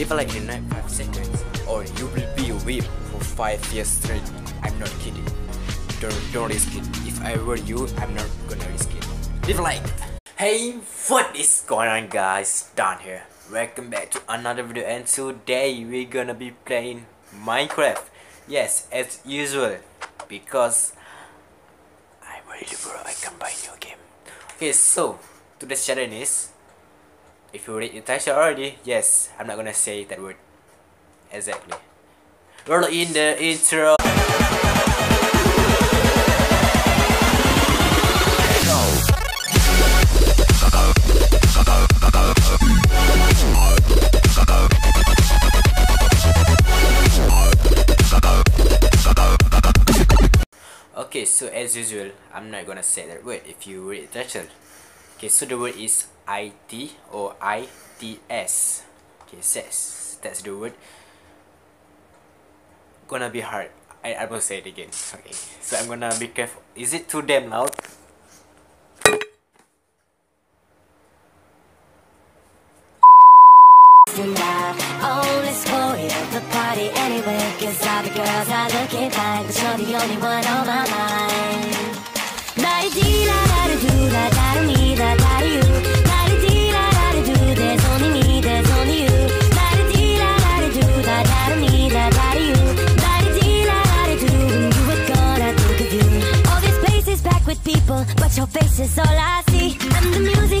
Leave a like in 5 seconds, or you will be a whip for 5 years straight. I'm not kidding. Dan't, don't risk it. If I were you, I'm not gonna risk it. Leave a like. Hey, what is going on guys? Don here. Welcome back to another video and today we're gonna be playing Minecraft. Yes, as usual. Because I'm really bro, I can buy new game. Okay, so today's challenge is if you read title already, yes, I'm not gonna say that word. Exactly. Roll in the intro. Okay, so as usual, I'm not gonna say that word if you read title. Okay, so the word is IT or ITS. Okay, says that's the word. Gonna be hard. I, I will say it again. Okay, so I'm gonna be careful. Is it too damn loud? Anyway Cause all the girls are looking fine But you're the only one on my mind But your face is all I see And the music.